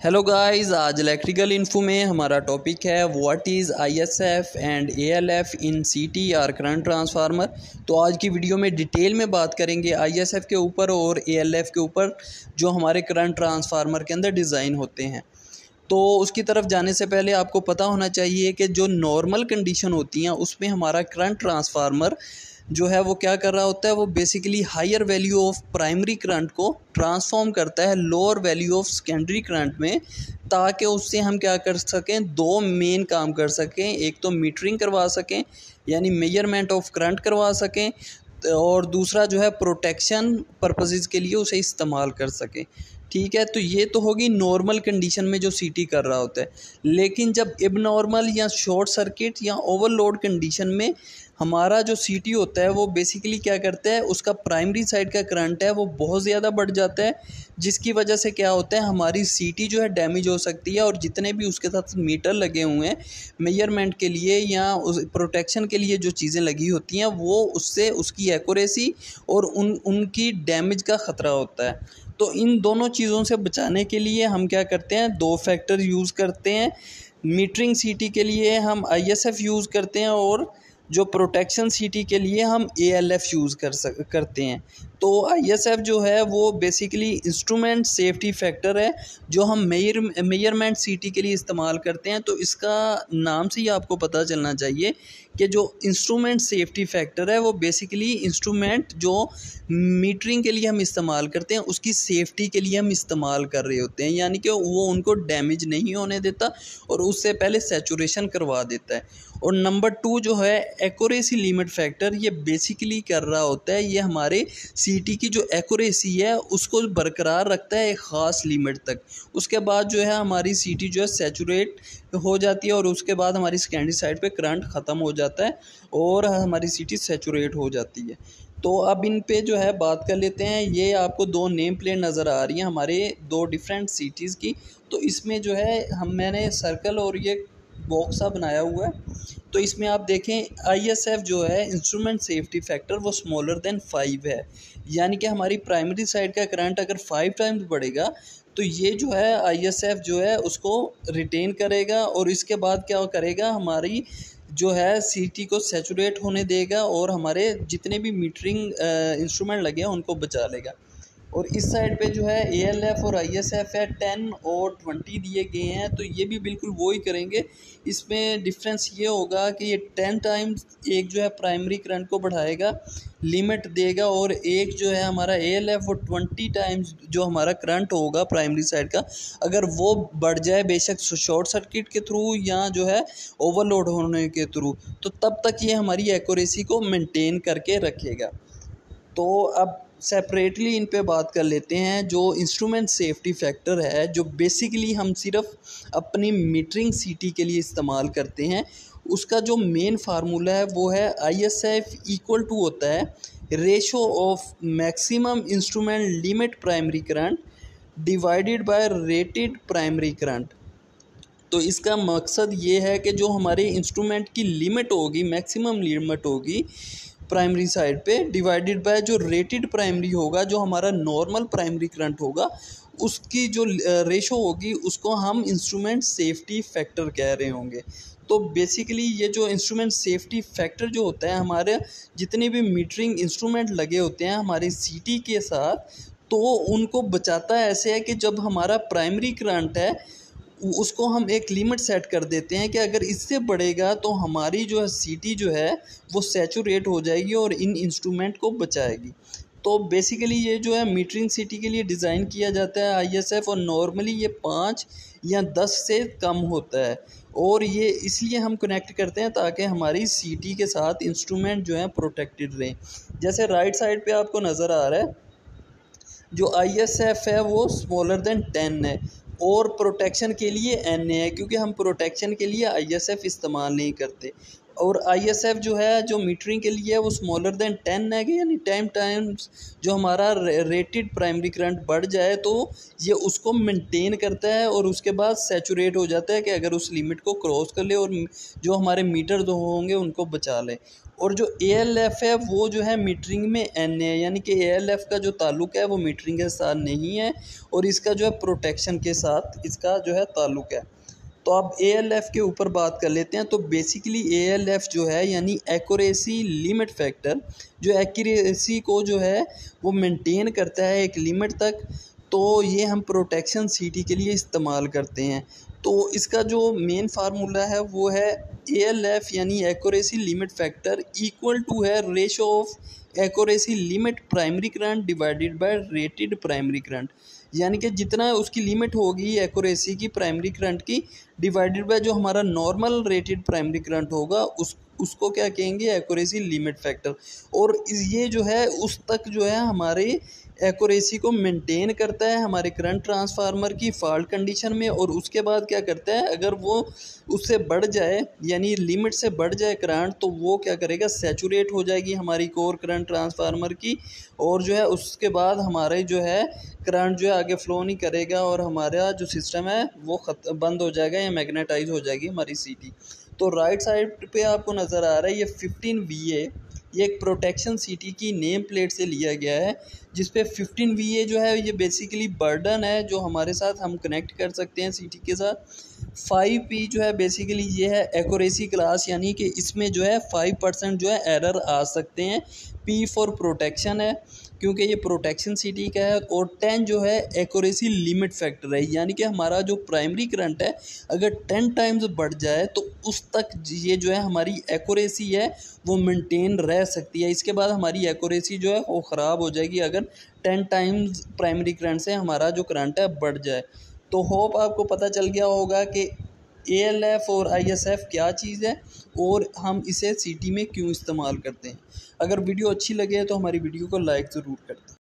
Hello guys आज electrical info में हमारा टॉपिक है what is ISF and ALF in CT or current transformer तो आज की वीडियो में डिटेल में बात करेंगे आईएसएफ के ऊपर और एएलएफ के ऊपर जो हमारे करंट ट्रांसफार्मर के अंदर डिज़ाइन होते हैं। तो उसकी तरफ़ जाने से पहले आपको पता होना चाहिए कि जो नॉर्मल कंडीशन होती हैं, उसमें हमारा करंट ट्रांसफार्मर जो है वो क्या कर रहा होता है, वो basically higher value of primary current को ट्रांसफॉर्म करता है lower value of secondary current में, ताकि उससे हम क्या कर सकें, दो मेन काम कर सकें। एक तो मीटरिंग करवा सकें, यानी मेज़रमेंट ऑफ़ करंट करवा सकें, और दूसरा जो है प्रोटेक्शन पर्पसेस के लिए उसे इस्तेमाल कर सकें। ठीक है तो ये तो होगी नॉर्मल कंडीशन में जो सीटी कर रहा होता है। लेकिन जब इब नॉर्मल या शॉर्ट सर्किट या ओवरलोड कंडीशन में हमारा जो सीटी होता है, वो बेसिकली क्या करता है, उसका प्राइमरी साइड का करंट है, वो बहुत ज़्यादा बढ़ जाता है, जिसकी वजह से क्या होता है, हमारी सीटी जो है डैमेज हो सकती है, और जितने भी उसके साथ मीटर लगे हुए हैं मेज़रमेंट के लिए या उस प्रोटेक्शन के लिए जो चीज़ें लगी होती हैं, वो उससे उसकी एक्यूरेसी और उन, उनकी डैमेज का ख़तरा होता है। तो इन दोनों चीज़ों से बचाने के लिए हम क्या करते हैं, दो फैक्टर यूज़ करते हैं। मीटरिंग सीटी के लिए हम आईएसएफ यूज़ करते हैं और जो प्रोटेक्शन सिटी के लिए हम ए एल एफ़ यूज़ कर सक करते हैं। तो आई एस एफ़ जो है, वो बेसिकली इंस्ट्रूमेंट सेफ्टी फैक्टर है, जो हम मेयर मेयरमेंट सीटी के लिए इस्तेमाल करते हैं। तो इसका नाम से ही आपको पता चलना चाहिए कि जो इंस्ट्रूमेंट सेफ्टी फैक्टर है, वो बेसिकली इंस्ट्रूमेंट जो मीटरिंग के लिए हम इस्तेमाल करते हैं, उसकी सेफ्टी के लिए हम इस्तेमाल कर रहे होते हैं। यानी कि वो उनको डैमेज नहीं होने देता और उससे पहले सेचुरेशन करवा देता है। और नंबर टू जो है एक्यूरेसी लिमिट फैक्टर ये बेसिकली कर रहा होता है, ये हमारे सीटी की जो एक्यूरेसी है, उसको बरकरार रखता है एक ख़ास लिमिट तक। उसके बाद जो है, हमारी सीटी जो है सेचूरेट हो जाती है और उसके बाद हमारी सेकेंडरी साइड पे करंट ख़त्म हो जाता है और हमारी सीटी सेचूरेट हो जाती है। तो अब इन पे जो है, बात कर लेते हैं। ये आपको दो नेम प्लेट नज़र आ रही हैं, हमारे दो डिफरेंट सिटीज़ की। तो इसमें जो है, हम, मैंने सर्कल और ये बॉक्स सा बनाया हुआ है। तो इसमें आप देखें आईएसएफ जो है इंस्ट्रूमेंट सेफ्टी फैक्टर वो स्मॉलर देन फाइव है। यानी कि हमारी प्राइमरी साइड का करंट अगर फाइव टाइम्स बढ़ेगा तो ये जो है आईएसएफ जो है, उसको रिटेन करेगा और इसके बाद क्या करेगा, हमारी जो है सीटी को सेचुरेट होने देगा और हमारे जितने भी मीटरिंग इंस्ट्रूमेंट लगे हैं, उनको बचा लेगा। और इस साइड पे जो है ए एल एफ़ और आई एस एफ़ है टेन और ट्वेंटी दिए गए हैं तो ये भी बिल्कुल वो ही करेंगे। इसमें डिफरेंस ये होगा कि ये टेन टाइम्स एक जो है प्राइमरी करंट को बढ़ाएगा लिमिट देगा और एक जो है हमारा ए एल एफ़ वो ट्वेंटी टाइम्स जो हमारा करंट होगा प्राइमरी साइड का, अगर वो बढ़ जाए बेशक शॉर्ट सर्किट के थ्रू या जो है ओवरलोड होने के थ्रू तो तब तक ये हमारी एक्यूरेसी को मेंटेन करके रखेगा। तो अब सेपरेटली इन पे बात कर लेते हैं, जो इंस्ट्रूमेंट सेफ्टी फैक्टर है, जो बेसिकली हम सिर्फ़ अपनी मीटरिंग सीटी के लिए इस्तेमाल करते हैं, उसका जो मेन फार्मूला है, वो है I S F equal to होता है ratio of maximum instrument limit primary current divided by rated primary current तो इसका मकसद ये है कि जो हमारे इंस्ट्रूमेंट की लिमिट होगी मैक्सिमम लिमिट होगी प्राइमरी साइड पे डिवाइडेड बाय जो रेटेड प्राइमरी होगा, जो हमारा नॉर्मल प्राइमरी करंट होगा, उसकी जो रेशो होगी, उसको हम इंस्ट्रूमेंट सेफ्टी फैक्टर कह रहे होंगे। तो बेसिकली ये जो इंस्ट्रूमेंट सेफ्टी फैक्टर जो होता है हमारे, जितने भी मीटरिंग इंस्ट्रूमेंट लगे होते हैं हमारे सीटी के साथ तो उनको बचाता ऐसे है कि जब हमारा प्राइमरी करंट है उसको हम एक लिमिट सेट कर देते हैं कि अगर इससे बढ़ेगा तो हमारी जो है सीटी जो है वो सेचुरेट हो जाएगी और इन इंस्ट्रूमेंट को बचाएगी। तो बेसिकली ये जो है मीटरिंग सिटी के लिए डिज़ाइन किया जाता है आईएसएफ और नॉर्मली ये पाँच या दस से कम होता है। और ये इसलिए हम कनेक्ट करते हैं ताकि हमारी सीटी के साथ इंस्ट्रूमेंट जो है प्रोटेक्टेड रहें। जैसे राइट साइड पे आपको नज़र आ रहा है, जो आईएसएफ है वो स्मॉलर देन टेन है। और प्रोटेक्शन के लिए एन ए है, क्योंकि हम प्रोटेक्शन के लिए आई एस एफ़ इस्तेमाल नहीं करते। और आई एस एफ़ जो है, जो मीटरिंग के लिए है, वो स्मॉलर देन टेन है, यानी टाइम टाइम्स जो हमारा रेटेड प्राइमरी करंट बढ़ जाए तो ये उसको मेंटेन करता है और उसके बाद सेचुरेट हो जाता है कि अगर उस लिमिट को क्रॉस कर ले और जो हमारे मीटर जो होंगे, उनको बचा ले। और जो ए एल एफ़ है, वो जो है मीटरिंग में एन है, यानी कि ए एल एफ़ का जो ताल्लुक है, वो मीटरिंग के साथ नहीं है और इसका जो है प्रोटेक्शन के साथ इसका जो है ताल्लुक है। तो आप ए एल एफ़ के ऊपर बात कर लेते हैं तो बेसिकली ए एल एफ़ जो है, यानी एक्यूरेसी लिमिट फैक्टर जो एक्यूरेसी को जो है, वो मेंटेन करता है एक लिमिट तक तो ये हम प्रोटेक्शन सीटी के लिए इस्तेमाल करते हैं। तो इसका जो मेन फार्मूला है, वो है ए एल एफ़ यानी accuracy limit factor equal to है ratio of accuracy limit primary current divided by rated primary current यानी कि जितना उसकी लिमिट होगी एक्यूरेसी की प्राइमरी करंट की डिवाइडेड बाय जो हमारा नॉर्मल रेटेड प्राइमरी करंट होगा, उस, उसको क्या कहेंगे? एक्यूरेसी लिमिट फैक्टर और ये जो है, उस तक जो है हमारे एक्यूरेसी को मेंटेन करता है हमारे करंट ट्रांसफार्मर की फॉल्ट कंडीशन में, और उसके बाद क्या करता है? अगर वो उससे बढ़ जाए, यानी लिमिट से बढ़ जाए करंट तो वो क्या करेगा? सेचूरेट हो जाएगी हमारी कोर करंट ट्रांसफार्मर की और जो है उसके बाद हमारे जो है करंट जो है आगे फ्लो नहीं करेगा और हमारा जो सिस्टम है वो खत, बंद हो जाएगा या मैग्नेटाइज हो जाएगी हमारी सीटी तो राइट साइड पे आपको नज़र आ रहा है ये फिफ्टीन वी ए ये एक प्रोटेक्शन सीटी की नेम प्लेट से लिया गया है जिस पे फिफ्टीन वी ए जो है ये बेसिकली बर्डन है जो हमारे साथ हम कनेक्ट कर सकते हैं सीटी के साथ। फाइव पी जो है बेसिकली ये है एक्यूरेसी क्लास यानी कि इसमें जो है फाइव परसेंट जो है एरर आ सकते हैं। पी फॉर प्रोटेक्शन है, क्योंकि ये प्रोटेक्शन सिटी का है, और टेन जो है एक्यूरेसी लिमिट फैक्टर है। यानी कि हमारा जो प्राइमरी करंट है, अगर टेन टाइम्स बढ़ जाए तो उस तक ये जो है हमारी एक्यूरेसी है, वो मेंटेन रह सकती है। इसके बाद हमारी एक्यूरेसी जो है, वो ख़राब हो जाएगी अगर टेन टाइम्स प्राइमरी करंट से हमारा जो करंट है, बढ़ जाए। तो होप आपको पता चल गया होगा कि ए एल एफ़ और आई एस एफ़ क्या चीज़ है और हम इसे सिटी में क्यों इस्तेमाल करते हैं। अगर वीडियो अच्छी लगे तो हमारी वीडियो को लाइक ज़रूर कर दें।